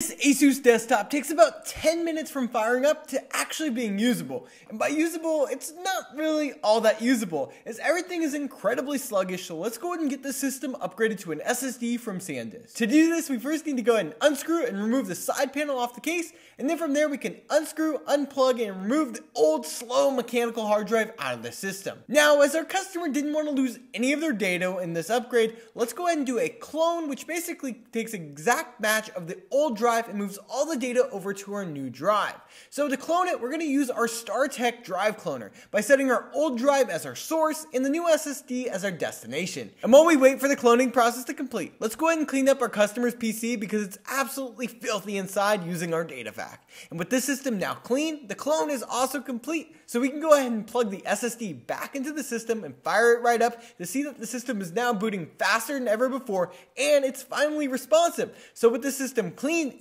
This Asus desktop takes about 10 minutes from firing up to actually being usable. And by usable, it's not really all that usable, as everything is incredibly sluggish, so let's go ahead and get the system upgraded to an SSD from SanDisk. To do this, we first need to go ahead and unscrew and remove the side panel off the case, and then from there we can unscrew, unplug, and remove the old slow mechanical hard drive out of the system. Now, as our customer didn't want to lose any of their data in this upgrade, let's go ahead and do a clone, which basically takes an exact match of the old drive drive and moves all the data over to our new drive. So to clone it, we're going to use our StarTech drive cloner by setting our old drive as our source and the new SSD as our destination. And while we wait for the cloning process to complete, let's go ahead and clean up our customer's PC because it's absolutely filthy inside using our DataVac. And with this system now clean, the clone is also complete. So we can go ahead and plug the SSD back into the system and fire it right up to see that the system is now booting faster than ever before and it's finally responsive. So with the system clean